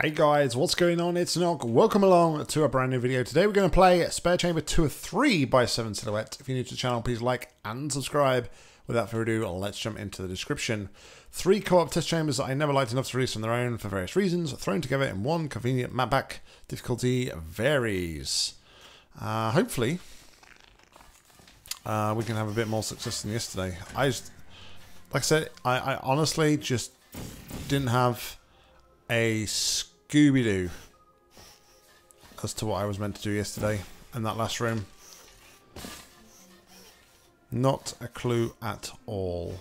Hey guys, what's going on? It's Nock. Welcome along to a brand new video. Today we're going to play Spare Chamber 2 or 3 by SevenSilhouette. If you're new to the channel, please like and subscribe. Without further ado, let's jump into the description. Three co-op test chambers that I never liked enough to release on their own for various reasons, thrown together in one convenient map pack. Difficulty varies. Uh, hopefully, uh, we can have a bit more success than yesterday. I just, like I said, I, I honestly just didn't have a Scooby-Doo as to what I was meant to do yesterday in that last room. Not a clue at all.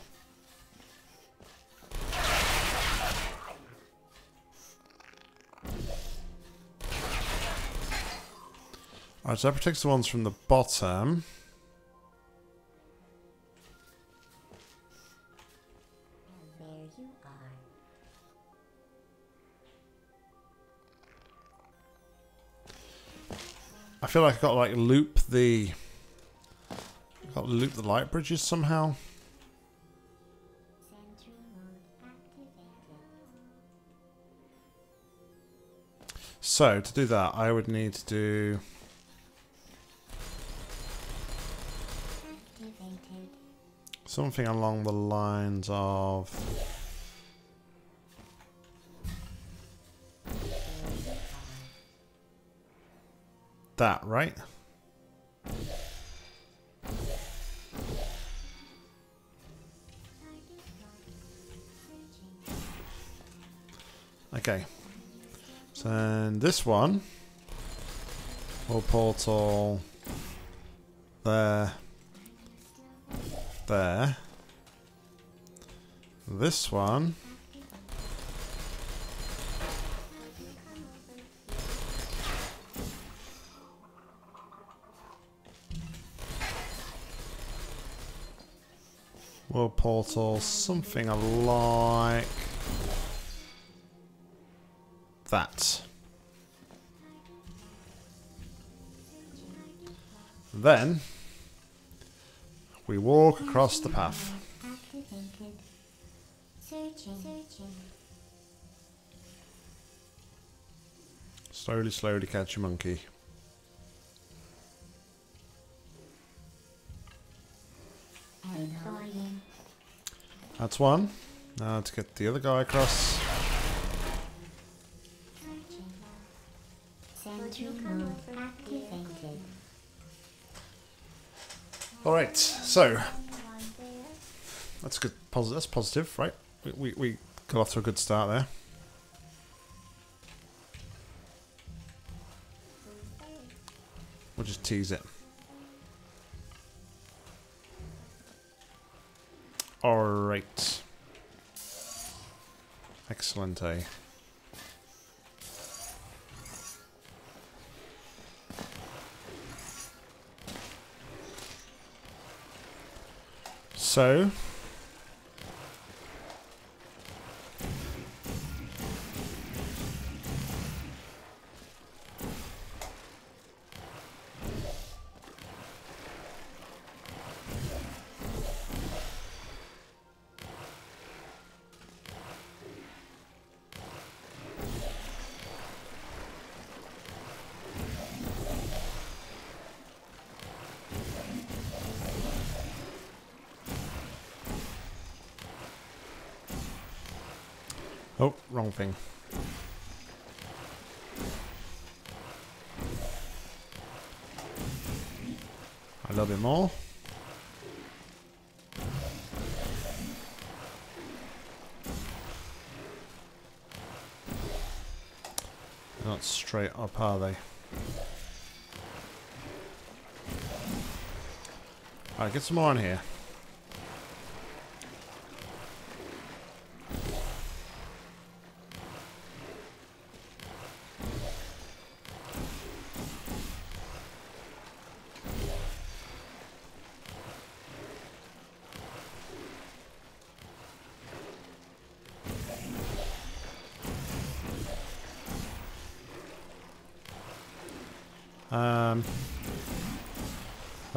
Alright, so that protects the ones from the bottom. I feel like I've got to like loop the got to loop the light bridges somehow. So to do that I would need to do something along the lines of that, right? Okay. So this one will portal there, there. This one will portal something I like that. Then we walk across the path. Slowly, slowly catch a monkey. That's one. Now let's get the other guy across. Alright, so that's good. Posi- that's positive, right? We, we, we got off to a good start there. We'll just tease it. Alright. Excellent, eh? So, oh, wrong thing. A little bit more. They're not straight up, are they? Alright, get some more on here.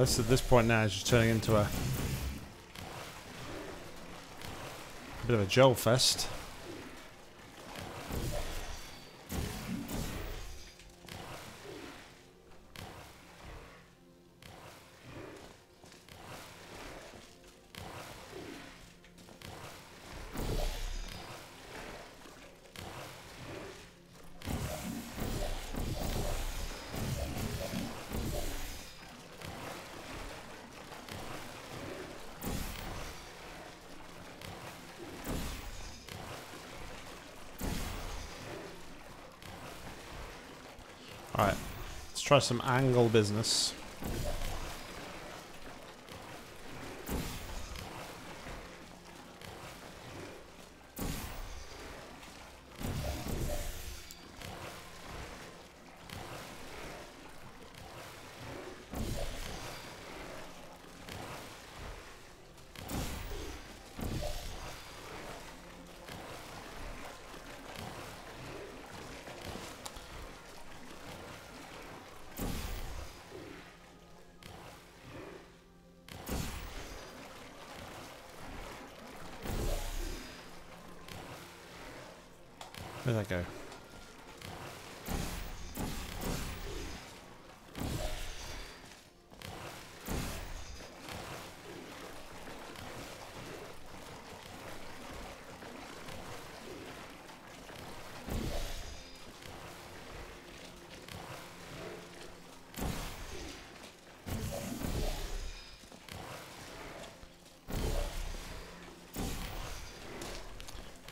This at this point now is just turning into a bit of a gel fest. Alright, let's try some angle business. Where'd that go?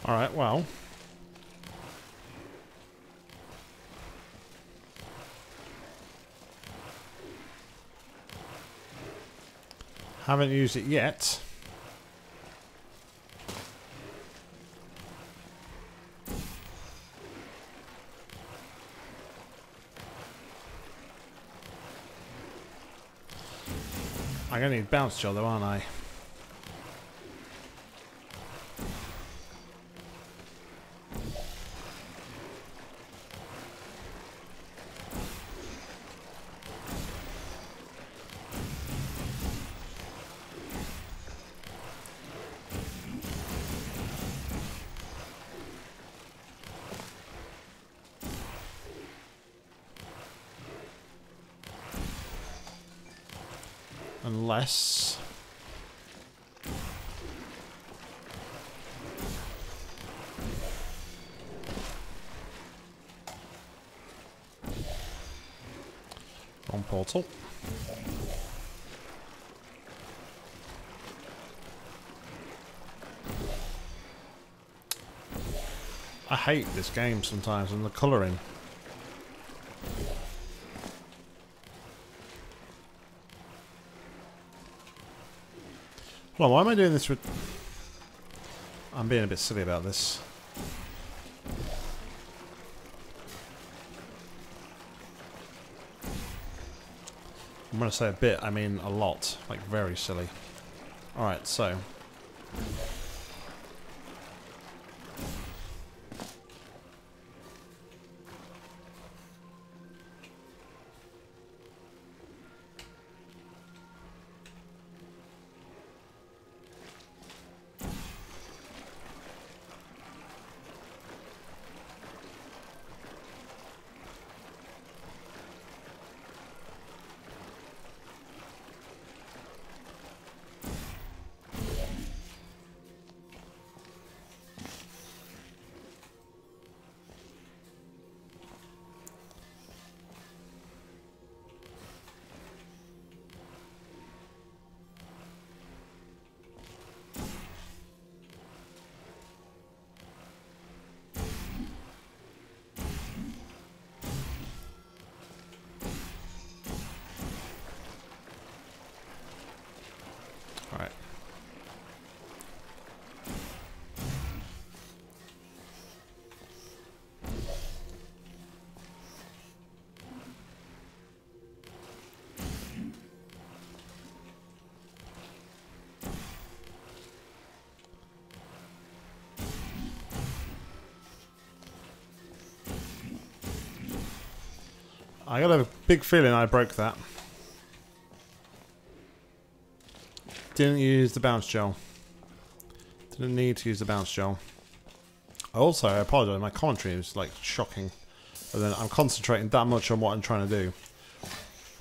Alright, well. Haven't used it yet. I'm gonna need bounce gel though, aren't I? Wrong portal. I hate this game sometimes and the colouring. Hold on, why am I doing this with... I'm being a bit silly about this. I'm going to say a bit, I mean a lot. Like, very silly. Alright, so... I got a big feeling I broke that. Didn't use the bounce gel. Didn't need to use the bounce gel. Also, I apologize, my commentary is like shocking. And then I'm concentrating that much on what I'm trying to do.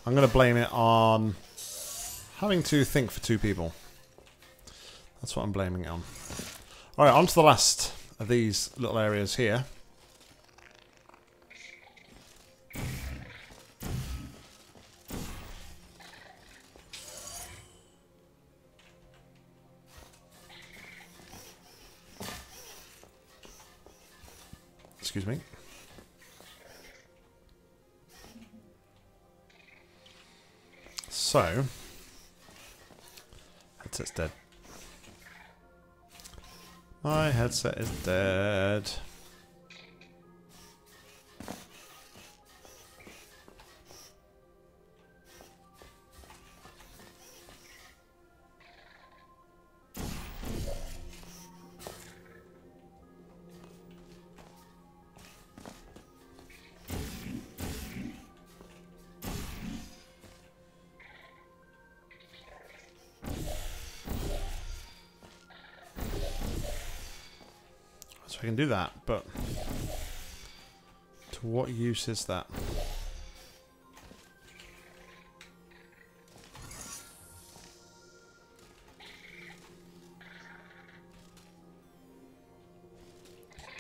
I'm going to blame it on having to think for two people. That's what I'm blaming it on. Alright, on to the last of these little areas here. Excuse me. So, headset's dead. My headset is dead. Use is that?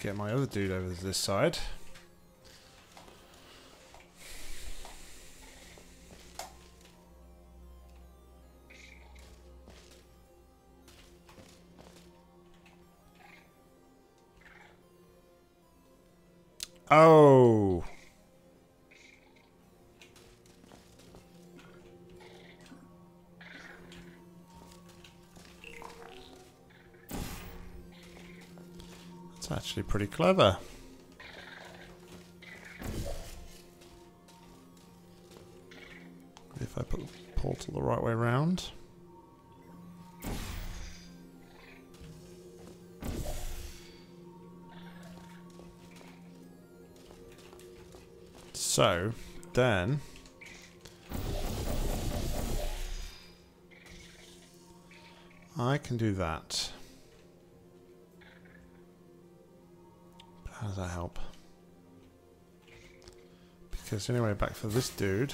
Get my other dude over to this side. Oh. That's actually pretty clever. If I put the portal the right way around. So, then... I can do that. Because anyway, back for this dude.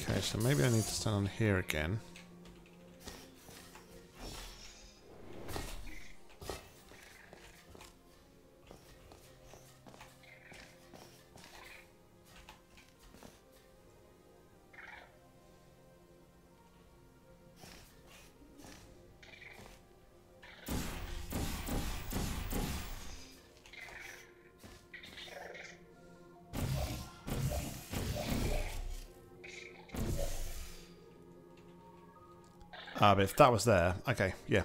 Okay, so maybe I need to stand on here again. Ah, but if that was there, okay, yeah.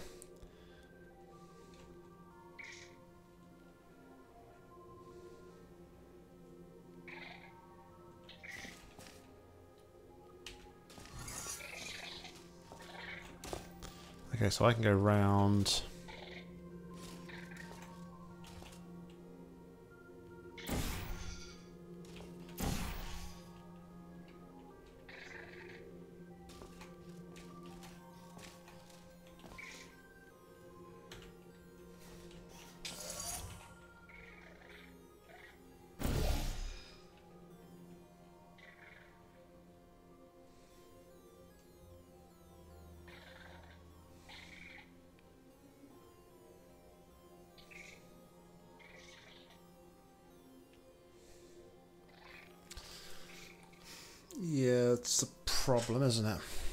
Okay, so I can go round. Problem, isn't it?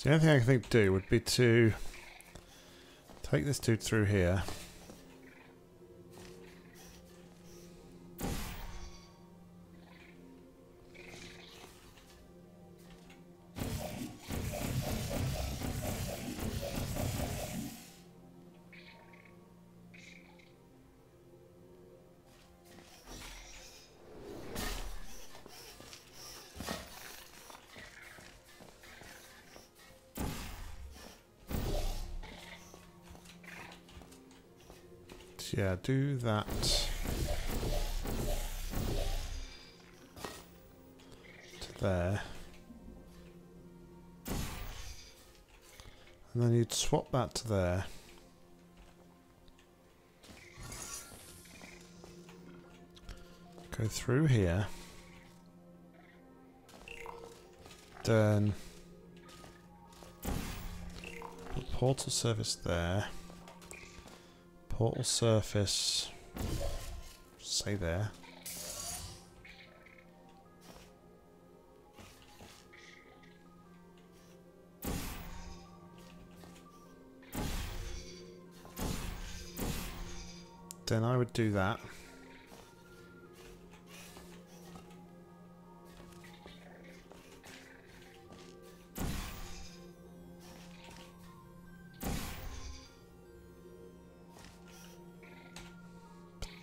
So the only thing I can think to do would be to take this dude through here. Do that. To there. And then you'd swap that to there. Go through here. Then put portal surface there. Portal surface say there. Then I would do that.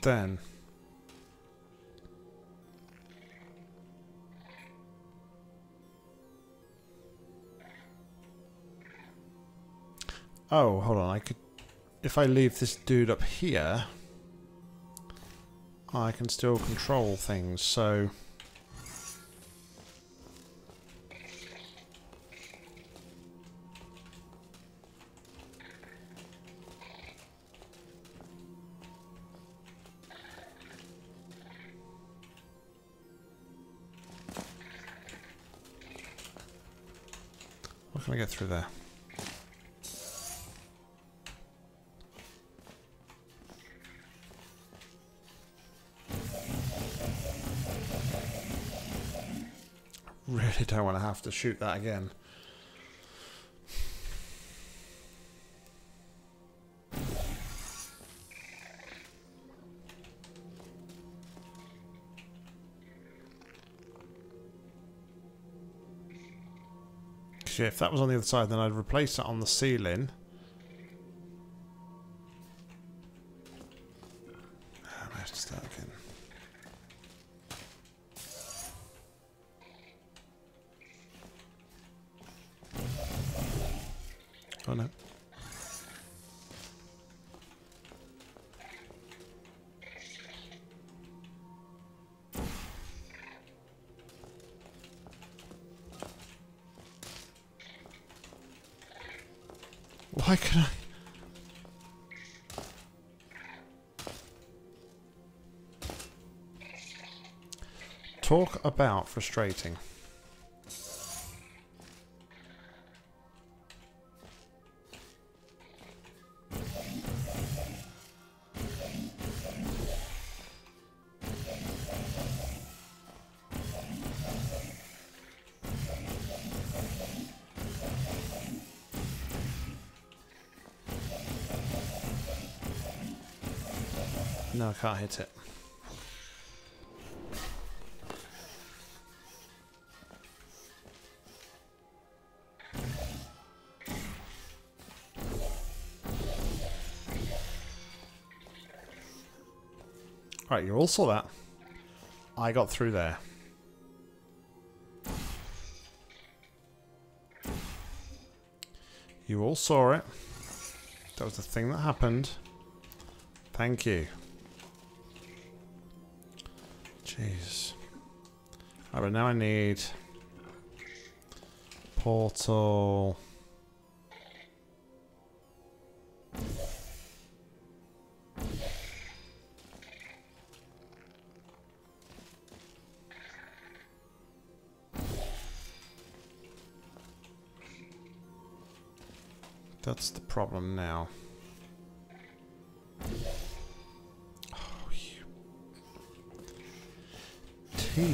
But then Oh, hold on. I could if I leave this dude up here I can still control things, so... can I get through there? Really don't want to have to shoot that again. If that was on the other side, then I'd replace it on the ceiling. Talk about frustrating. No, I can't hit it. Right, you all saw that. I got through there. You all saw it. That was the thing that happened. Thank you. Jeez. Alright, but now I need portal. That's the problem now. Oh, you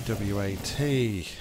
TWAT.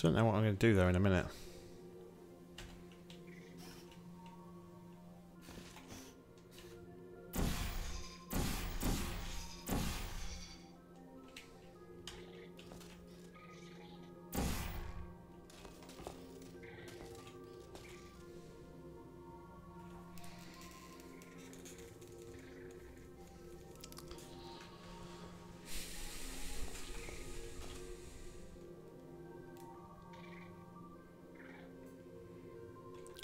Still don't know what I'm going to do there in a minute.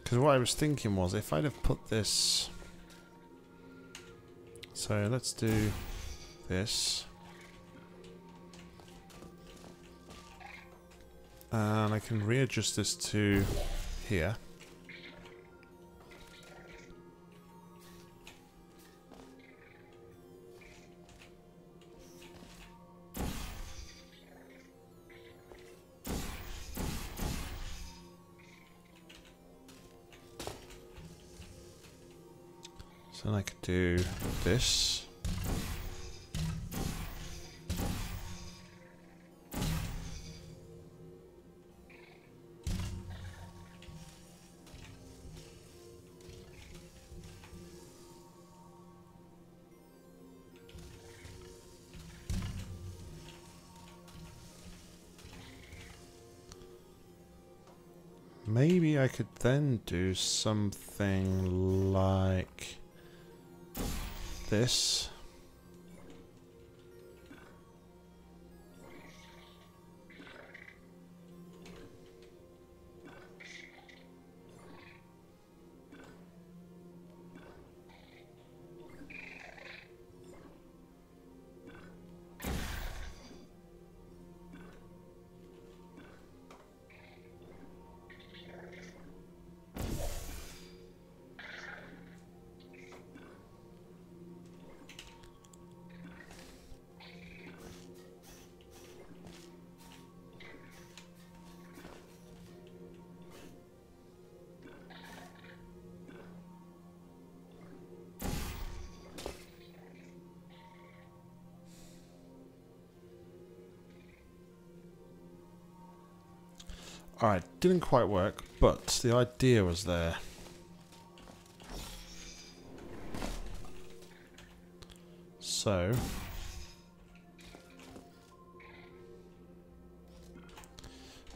Because what I was thinking was if I'd have put this... So let's do this. And I can readjust this to here. Maybe I could then do something like this. Alright, didn't quite work, but the idea was there. So...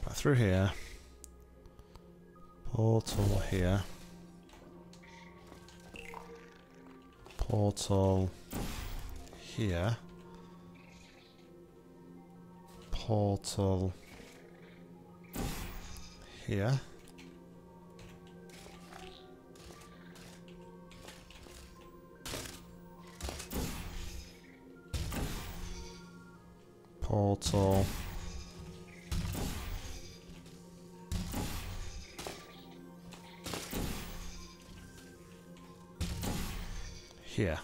Back through here. Portal here. Portal here. Portal here. Portal. Here.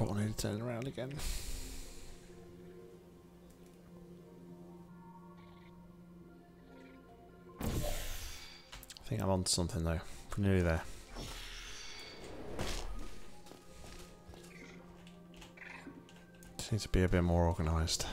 Storage portal needed turning around again. I think I'm on to something though. We're nearly there. Just need to be a bit more organised.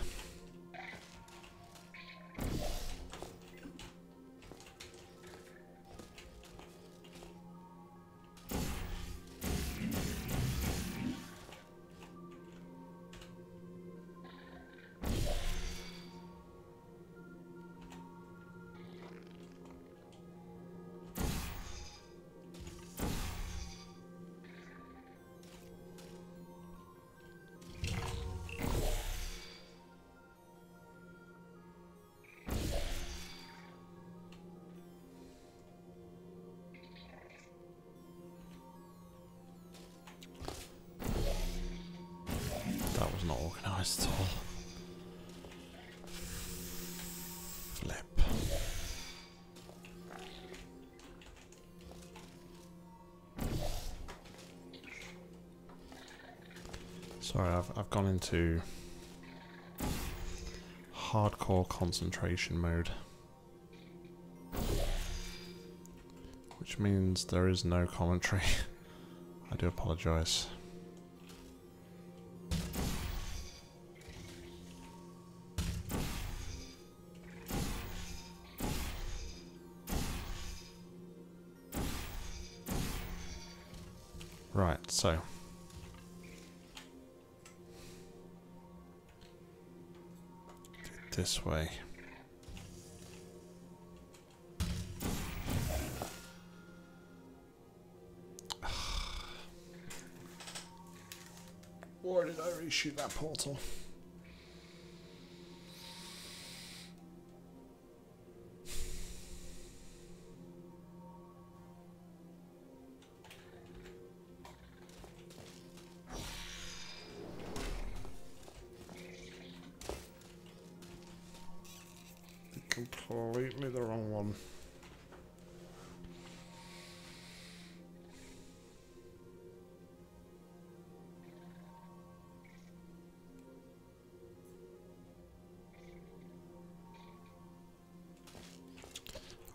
Sorry, I've, I've gone into hardcore concentration mode. Which means there is no commentary. I do apologise. Way. Why did I reshoot that portal?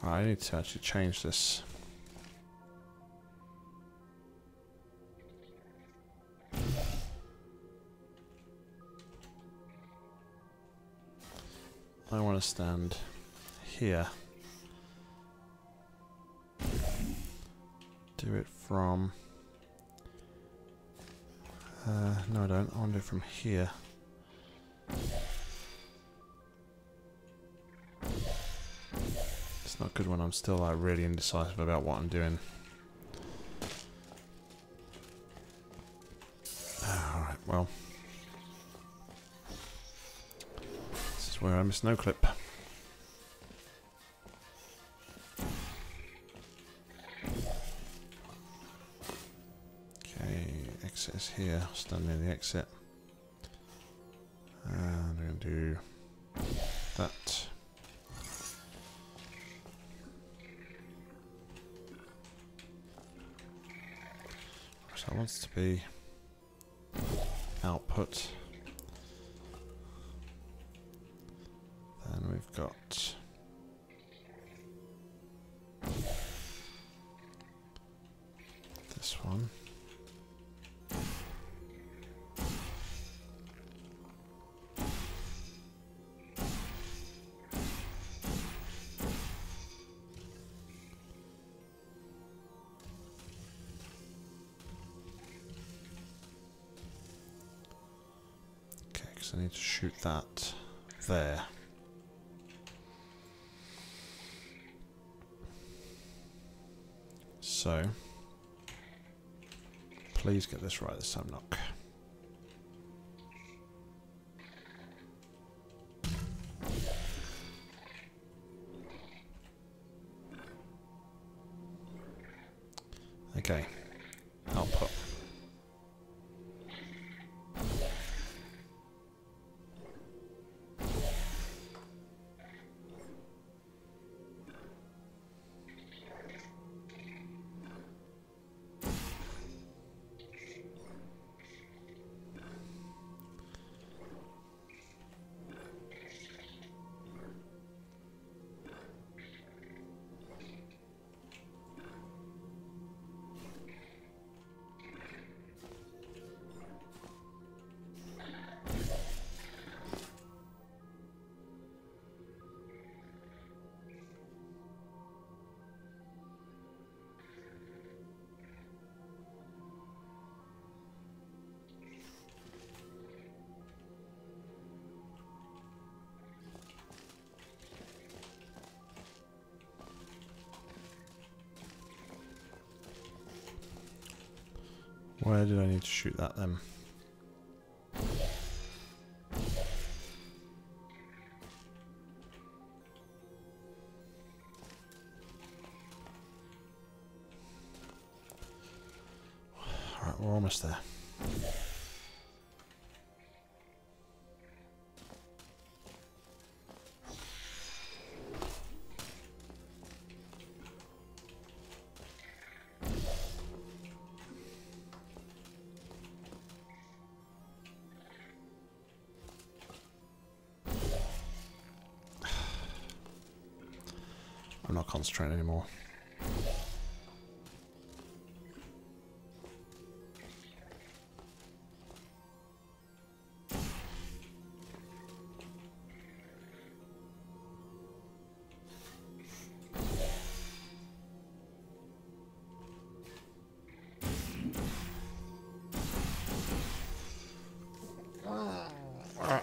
I need to actually change this. I want to stand here. Do it from... Uh, no I don't, I want to do it from here. Not good when I'm still like really indecisive about what I'm doing. Ah, alright, well. This is where I miss no clip. Okay, exit is here, stand near the exit. So it to be output. Then we've got this one. Shoot that there. So, please get this right this time, Nock. Where did I need to shoot that then? I'm not concentrating anymore.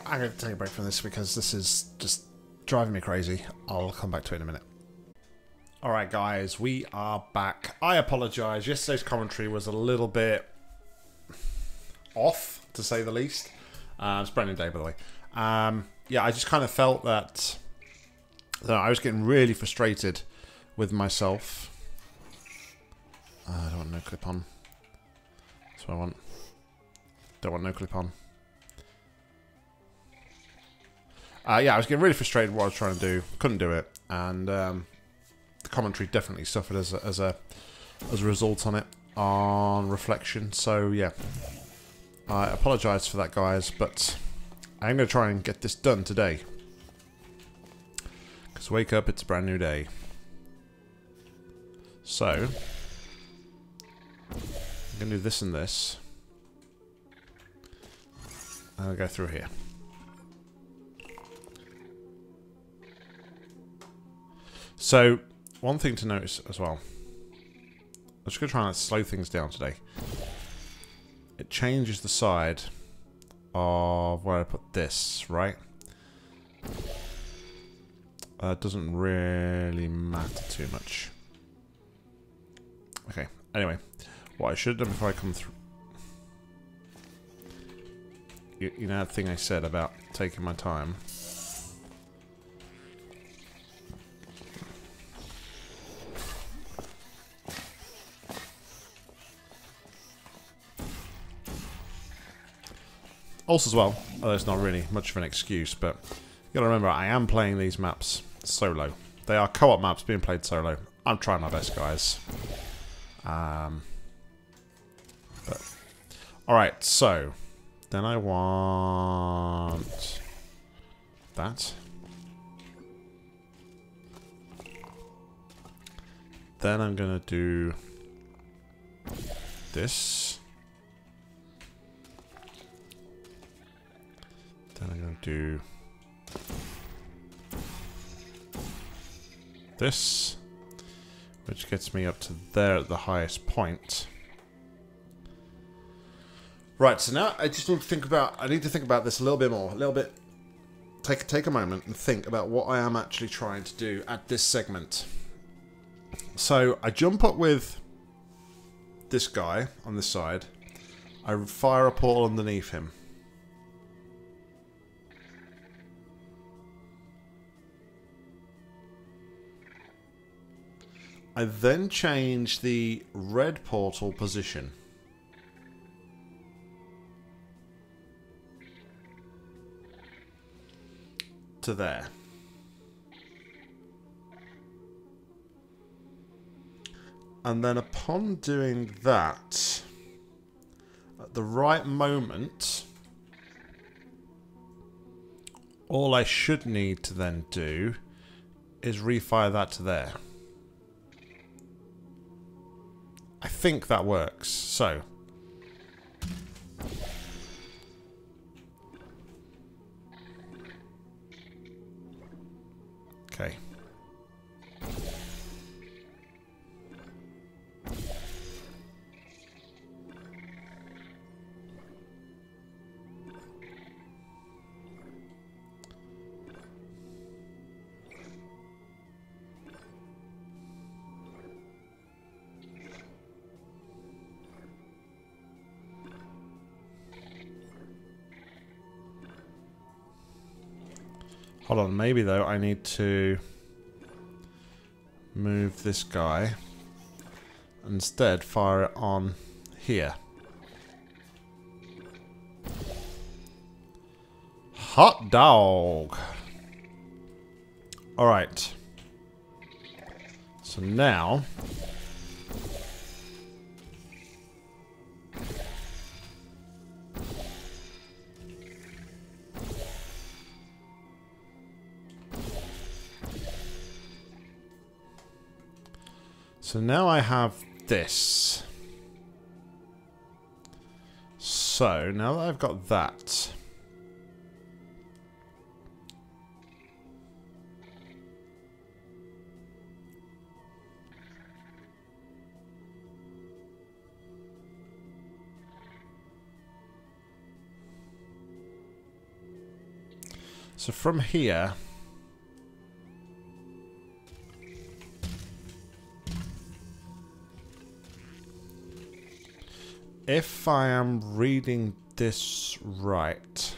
I'm going to take a break from this because this is just driving me crazy. I'll come back to it in a minute. Alright guys, we are back. I apologise, yesterday's commentary was a little bit off, to say the least. Uh, it's brand new day, by the way. Um, yeah, I just kind of felt that, that I was getting really frustrated with myself. Uh, I don't want no clip on. That's what I want. Don't want no clip on. Uh, yeah, I was getting really frustrated what I was trying to do. Couldn't do it. And um, the commentary definitely suffered as a, as a as a result on it on reflection. So yeah, I apologise for that, guys, but I'm going to try and get this done today. Because wake up, it's a brand new day. So I'm going to do this and this. I'll go through here. So, one thing to notice as well. I'm just going to try and slow things down today. It changes the side of where I put this, right? Uh, doesn't really matter too much. Okay, anyway. What I should have done before I come through... You, you know that thing I said about taking my time? Also as well, although it's not really much of an excuse, but you gotta remember I am playing these maps solo. They are co-op maps being played solo. I'm trying my best, guys. Um, but alright, so then I want that. Then I'm gonna do this. I'm going to do this, which gets me up to there at the highest point. Right, so now I just need to think about, I need to think about this a little bit more, a little bit, take, take a moment and think about what I am actually trying to do at this segment. So I jump up with this guy on this side, I fire a portal underneath him. I then change the red portal position. To there. And then upon doing that, at the right moment, all I should need to then do is refire that to there. I think that works. So. Okay. Hold on, maybe though I need to move this guy. Instead, fire it on here. Hot dog. Alright. So now... So now I have this. So, now that I've got that... So from here... If I am reading this right...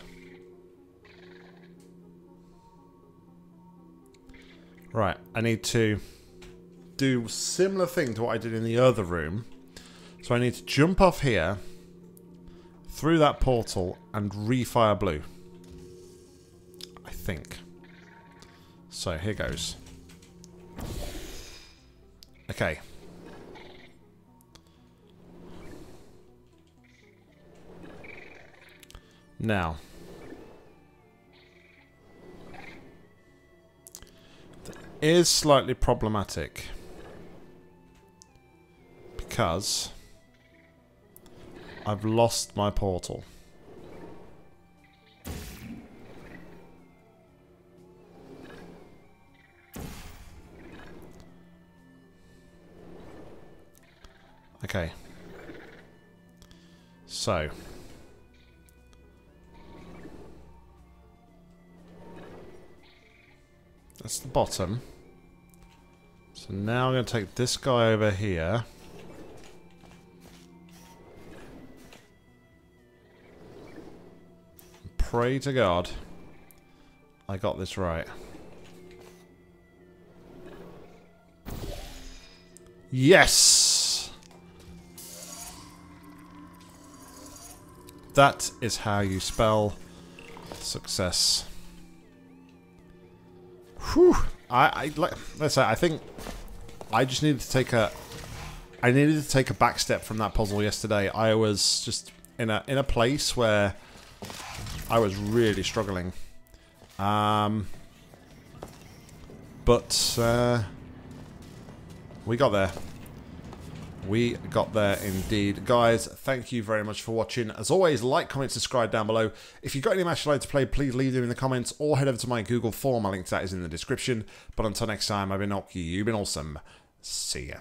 Right, I need to do similar thing to what I did in the other room. So I need to jump off here, through that portal, and refire blue. I think. So, here goes. Okay. Now. That is slightly problematic. Because I've lost my portal. Okay. So. That's the bottom. So now I'm going to take this guy over here. Pray to God I got this right. Yes! That is how you spell success. Whew. I, I let's say I think I just needed to take a I needed to take a back step from that puzzle yesterday. I was just in a in a place where I was really struggling. Um but uh, we got there. We got there indeed. Guys, thank you very much for watching. As always, like, comment, subscribe down below. If you've got any match you'd like to play, please leave them in the comments or head over to my Google form. My link to that is in the description. But until next time, I've been Oki. You've been awesome. See ya.